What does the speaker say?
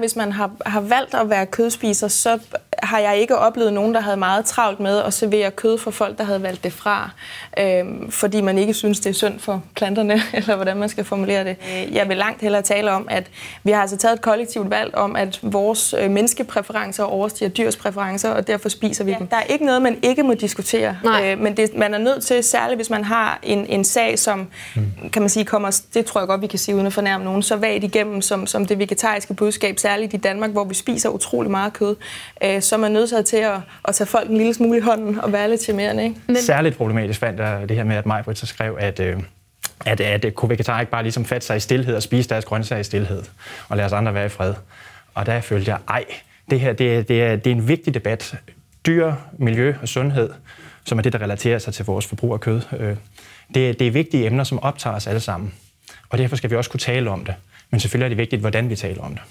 Hvis man har, har valgt at være kødspiser, så har jeg ikke oplevet nogen, der havde meget travlt med at servere kød for folk, der havde valgt det fra, øhm, fordi man ikke synes, det er synd for planterne, eller hvordan man skal formulere det. Jeg vil langt hellere tale om, at vi har altså taget et kollektivt valg om, at vores øh, menneskepræferencer overstiger dyrs præferencer, og derfor spiser vi ja. dem. Der er ikke noget, man ikke må diskutere, øh, men det, man er nødt til, særligt hvis man har en, en sag, som mm. kan man sige, kommer, det tror jeg godt, vi kan sige uden at fornærme nogen, så vagt igennem som, som det vegetariske budskab, særligt i Danmark, hvor vi spiser utrolig meget kød, øh, så man nødt til at, at tage folk en lille smule i hånden og være lidt til mere. Ikke? Men... Særligt problematisk fandt jeg det her med, at Majbrit så skrev, at øh, at, at kunne vegetarer ikke bare ligesom fatte sig i stillhed og spise deres grøntsager i stillhed, og lade os andre være i fred. Og der følte jeg, ej, det her det er, det er, det er en vigtig debat. Dyr, miljø og sundhed, som er det, der relaterer sig til vores forbrug af kød. Øh, det, det er vigtige emner, som optager os alle sammen. Og derfor skal vi også kunne tale om det. Men selvfølgelig er det vigtigt, hvordan vi taler om det.